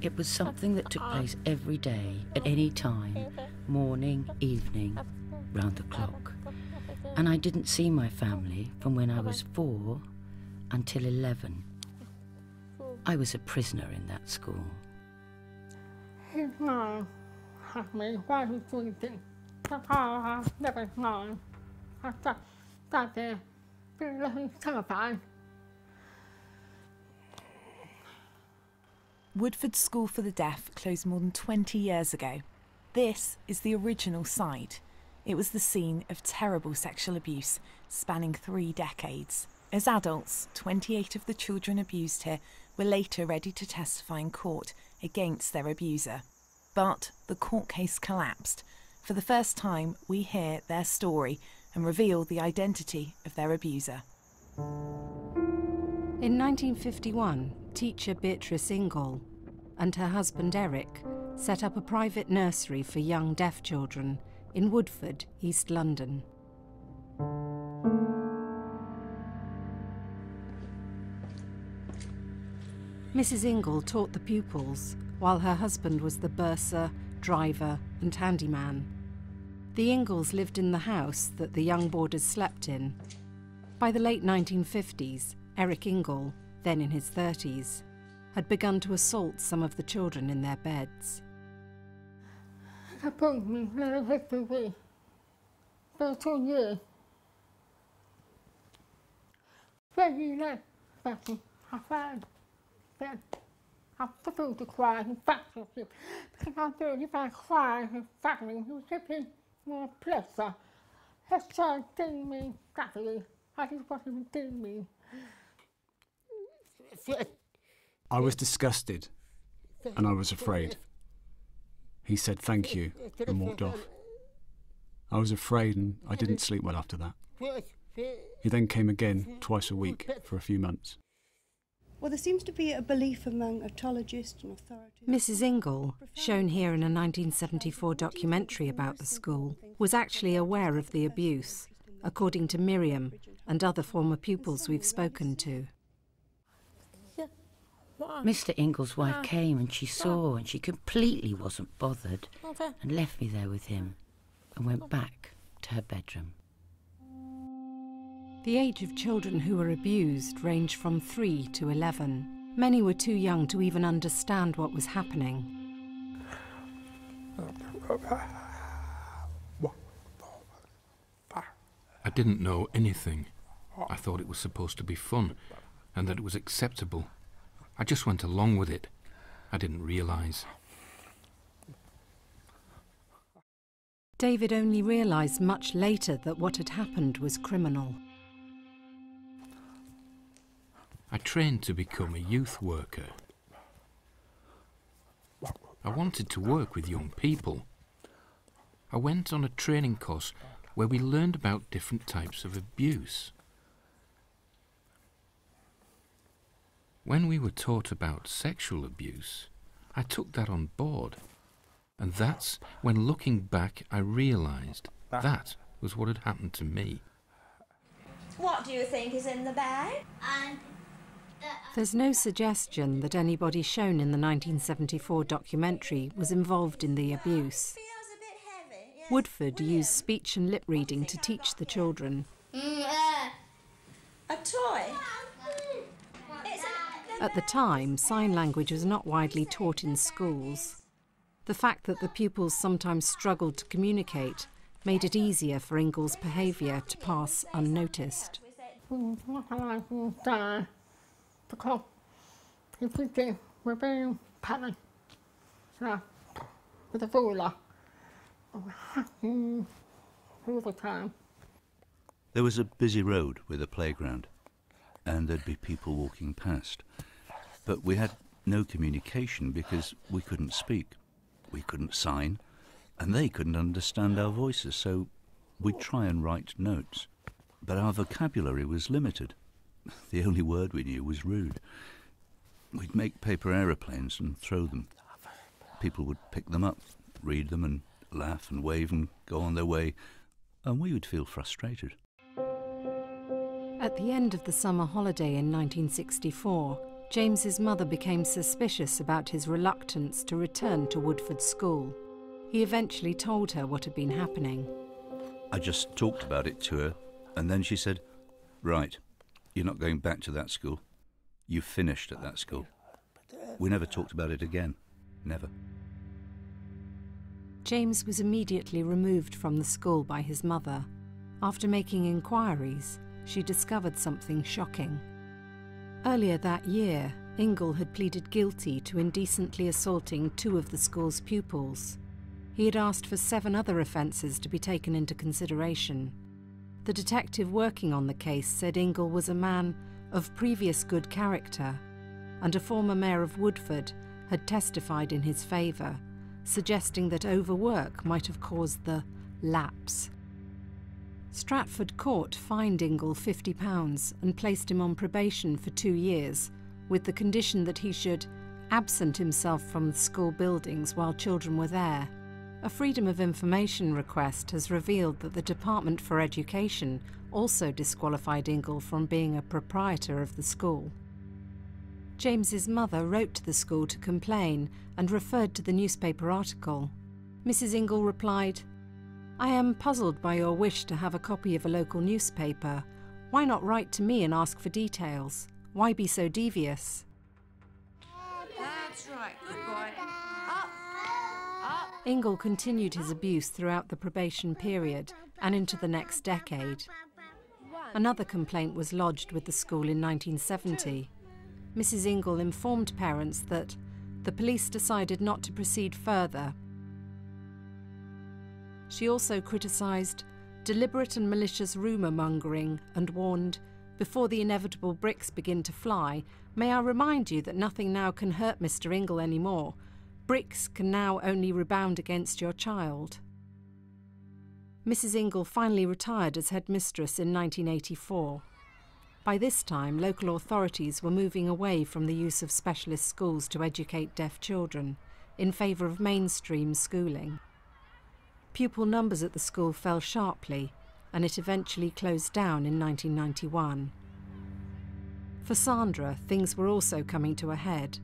It was something that took place every day, at any time, morning, evening, round the clock. And I didn't see my family from when I was four until 11. I was a prisoner in that school. Woodford School for the Deaf closed more than 20 years ago. This is the original site. It was the scene of terrible sexual abuse spanning three decades. As adults, 28 of the children abused here were later ready to testify in court against their abuser. But the court case collapsed. For the first time, we hear their story and reveal the identity of their abuser. In 1951, teacher Beatrice Ingall and her husband Eric set up a private nursery for young deaf children in Woodford, East London. Mrs. Ingall taught the pupils, while her husband was the bursar, driver, and handyman. The Ingalls lived in the house that the young boarders slept in. By the late 1950s, Eric Ingall, then in his 30s, had begun to assault some of the children in their beds. He put me in a history for two years. When he left, Becky, I found then I started to cry and fractured. Because I thought if I and fractured he was getting more pleasure. He started telling me exactly I just what he was telling me. I was disgusted and I was afraid. He said thank you and walked off. I was afraid and I didn't sleep well after that. He then came again twice a week for a few months. Well, there seems to be a belief among otologists and authorities. Mrs. Ingall, shown here in a 1974 documentary about the school, was actually aware of the abuse, according to Miriam and other former pupils we've spoken to. Mr. Ingall's wife ah. came and she ah. saw and she completely wasn't bothered oh, and left me there with him and went oh. back to her bedroom. The age of children who were abused ranged from 3 to 11. Many were too young to even understand what was happening. I didn't know anything. I thought it was supposed to be fun and that it was acceptable. I just went along with it. I didn't realise. David only realised much later that what had happened was criminal. I trained to become a youth worker. I wanted to work with young people. I went on a training course where we learned about different types of abuse. When we were taught about sexual abuse, I took that on board. And that's when looking back I realised that was what had happened to me. What do you think is in the bag? And There's no suggestion that anybody shown in the 1974 documentary was involved in the abuse. Woodford used speech and lip reading to teach the children. Mm, uh, a toy. At the time, sign language was not widely taught in schools. The fact that the pupils sometimes struggled to communicate made it easier for Ingall's behaviour to pass unnoticed. There was a busy road with a playground, and there'd be people walking past. But we had no communication because we couldn't speak, we couldn't sign, and they couldn't understand our voices, so we'd try and write notes. But our vocabulary was limited. The only word we knew was rude. We'd make paper aeroplanes and throw them. People would pick them up, read them, and laugh and wave and go on their way, and we would feel frustrated. At the end of the summer holiday in 1964, James's mother became suspicious about his reluctance to return to Woodford School. He eventually told her what had been happening. I just talked about it to her, and then she said, Right, you're not going back to that school. You finished at that school. We never talked about it again. Never. James was immediately removed from the school by his mother. After making inquiries, she discovered something shocking. Earlier that year, Ingall had pleaded guilty to indecently assaulting two of the school's pupils. He had asked for seven other offences to be taken into consideration. The detective working on the case said Ingall was a man of previous good character, and a former mayor of Woodford had testified in his favour, suggesting that overwork might have caused the lapse. Stratford Court fined Ingall £50 and placed him on probation for two years, with the condition that he should absent himself from the school buildings while children were there. A Freedom of Information request has revealed that the Department for Education also disqualified Ingall from being a proprietor of the school. James's mother wrote to the school to complain and referred to the newspaper article. Mrs. Ingall replied, I am puzzled by your wish to have a copy of a local newspaper. Why not write to me and ask for details? Why be so devious? That's right, good boy. Up, up. Ingall continued his abuse throughout the probation period and into the next decade. Another complaint was lodged with the school in 1970. Mrs. Ingall informed parents that the police decided not to proceed further she also criticised deliberate and malicious rumour mongering and warned, Before the inevitable bricks begin to fly, may I remind you that nothing now can hurt Mr. Ingall any more. Bricks can now only rebound against your child. Mrs. Ingall finally retired as headmistress in 1984. By this time, local authorities were moving away from the use of specialist schools to educate deaf children in favour of mainstream schooling. Pupil numbers at the school fell sharply, and it eventually closed down in 1991. For Sandra, things were also coming to a head,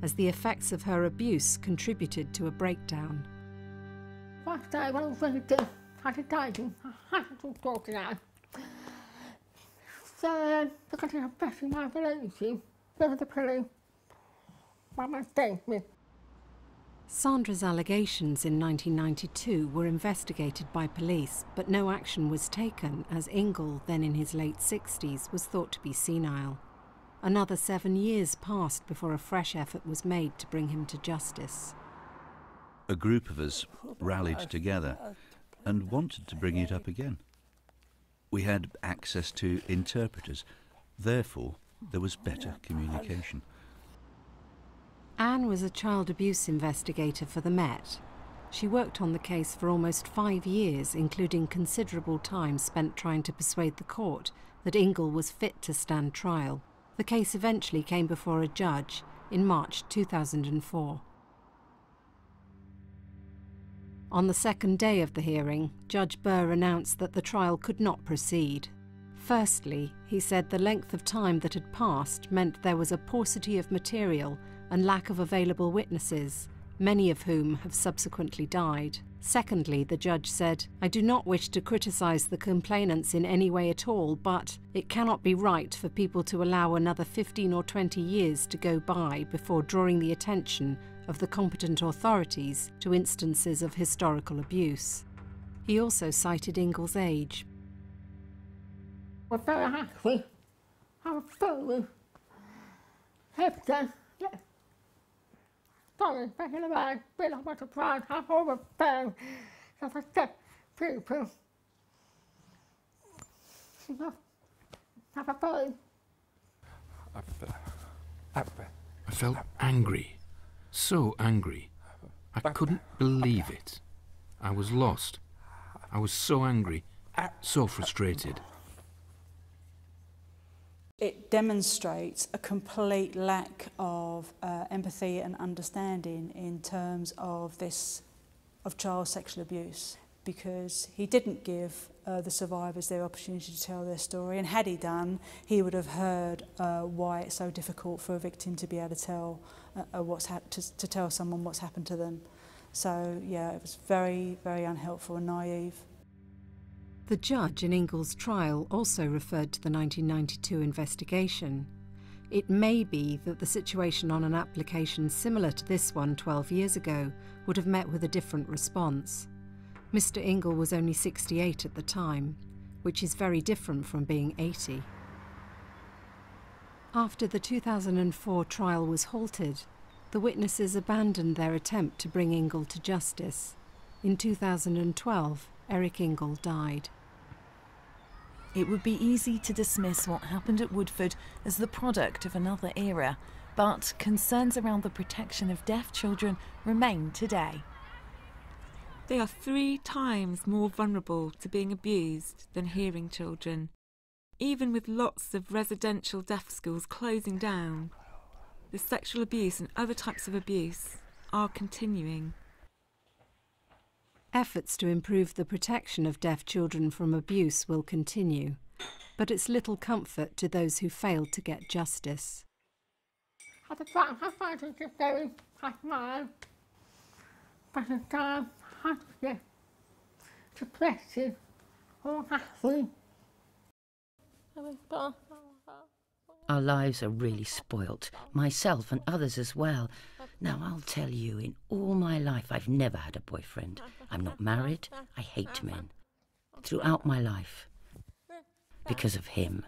as the effects of her abuse contributed to a breakdown. So, because of my relationship with the my mistake me. Sandra's allegations in 1992 were investigated by police, but no action was taken as Ingall, then in his late 60s, was thought to be senile. Another seven years passed before a fresh effort was made to bring him to justice. A group of us rallied together and wanted to bring it up again. We had access to interpreters, therefore, there was better communication. Anne was a child abuse investigator for the Met. She worked on the case for almost five years, including considerable time spent trying to persuade the court that Ingall was fit to stand trial. The case eventually came before a judge in March 2004. On the second day of the hearing, Judge Burr announced that the trial could not proceed. Firstly, he said the length of time that had passed meant there was a paucity of material and lack of available witnesses, many of whom have subsequently died. Secondly, the judge said, I do not wish to criticise the complainants in any way at all, but it cannot be right for people to allow another 15 or 20 years to go by before drawing the attention of the competent authorities to instances of historical abuse. He also cited Ingall's age. We're very happy. I'm very happy. Sorry, back in the bag, been on my surprise, half over bang. So I said, people. Have a phone. I felt angry. So angry. I couldn't believe it. I was lost. I was so angry, so frustrated. it demonstrates a complete lack of uh, empathy and understanding in terms of this of child sexual abuse because he didn't give uh, the survivors their opportunity to tell their story and had he done he would have heard uh, why it's so difficult for a victim to be able to tell uh, uh what's to, to tell someone what's happened to them. So yeah it was very very unhelpful and naive. The judge in Ingall's trial also referred to the 1992 investigation. It may be that the situation on an application similar to this one 12 years ago would have met with a different response. Mr. Ingall was only 68 at the time, which is very different from being 80. After the 2004 trial was halted, the witnesses abandoned their attempt to bring Ingall to justice. In 2012, Eric Ingall died. It would be easy to dismiss what happened at Woodford as the product of another era, but concerns around the protection of deaf children remain today. They are three times more vulnerable to being abused than hearing children. Even with lots of residential deaf schools closing down, the sexual abuse and other types of abuse are continuing. Efforts to improve the protection of deaf children from abuse will continue, but it's little comfort to those who failed to get justice. At the time, I find it just very half mine. But the time, I get depressed or happy. Our lives are really spoilt, myself and others as well. Now, I'll tell you, in all my life, I've never had a boyfriend. I'm not married. I hate men. Throughout my life. Because of him.